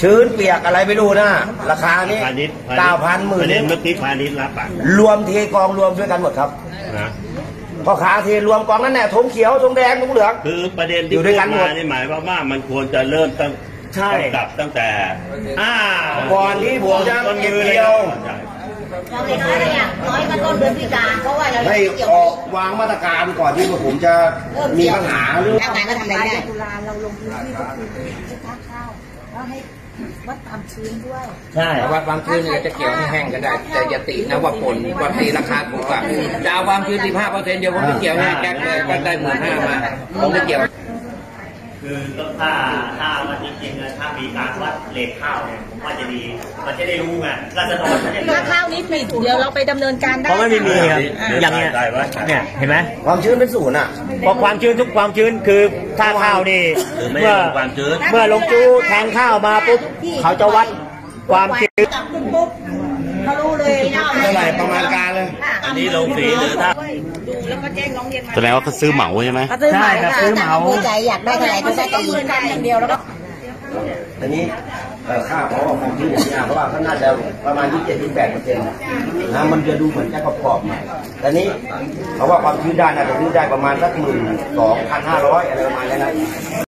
ชื้นเปียกอะไรไม่รู้นะราคานี้พาณิชย์เก้าพันหมื่นประเด็นเมื่อกี้พาณิชย์รับปากรวมเทกองรวมด้วยกันหมดครับนะพ่อค้าเทรวมกองนั่นแหละธงเขียวธงแดงธงเหลืองคือประเด็นอที่ยู่พูด้วยดกันหมมาดนี่หมายความว่ามันควรจะเริ่มตั้งใช่ตั้งกับตั้งแต่อ่าก่อนที่ผมจะเก็บเกี่ยวเราเห็นน้อยเลยอะน้อยมาต้นเดือนพฤศจิกาเพราะว่าเราให้เกี่ยวออกวางมาตรการก่อนที่ผมจะมีปัญหาหรือแล้วงานก็ทำอะไรไม่ได้ตุลาเราลงพื้นที่ก็คือให้ทักข้า วแล้วให้วัดความชื้นด้วย ใช่ แต่ว่าความชื้นเนี่ยจะเกี่ยวให้แห้งก็ได้ แต่อย่าตินะว่าผลว่าตีราคาถูกอะจะเอาความชื้น 15เปอร์เซ็นต์เดียวผมจะเกี่ยวให้แก๊กเลยก็ได้หมื่นห้ามาผมจะเกี่ยว คือถ้าถ้ามันจริงๆนะถ้ามีการวัดเลทข้าวเนี่ยผมว่าจะดี มันจะได้รู้ไงราษฎรจะได้รู้ ถ้าข้าวนี้ผิดเดี๋ยวเราไปดำเนินการได้เพราะไม่มีครับอ่าอย่างเนี้ยได้ไหมเนี่ยเห็นไหมความชื้นเป็นศูนย์อะ พอความชื้นทุกความชื้นคือถ้าข้าวนี่คือไม่เมื่อลงความชื้น เมื่อลงจูแทงข้าวมาปุ๊บเขาจะวัดความชื้น จับขึ้นปุ๊บเขารู้เลยนะเท่าไหร่ประมาณการเลย อันนี้ลงฟรีหรือถ้า ดูแล้วก็แจ้งร้องเรียนมาแสดงว่าเขาซื้อเหมาใช่ไหมใช่ครับซื้อเหมา ผู้ใจอยากได้เท่าไหร่ก็ได้ต้องตีเหมือนกันอย่างเดียวแล้วก็ อันนี้ค่าเขาออกความชื้นอย่างนี้นะเพราะว่าเขาน่าจะประมาณ27-28เปอร์เซ็นต์นะมันจะดูเหมือนจะกรอบๆหน่อยแต่นี้เขาว่าความชื้นได้น่าจะชื้นได้ประมาณสักหมื่นสองพันห้าร้อยอะไรประมาณนี้นะ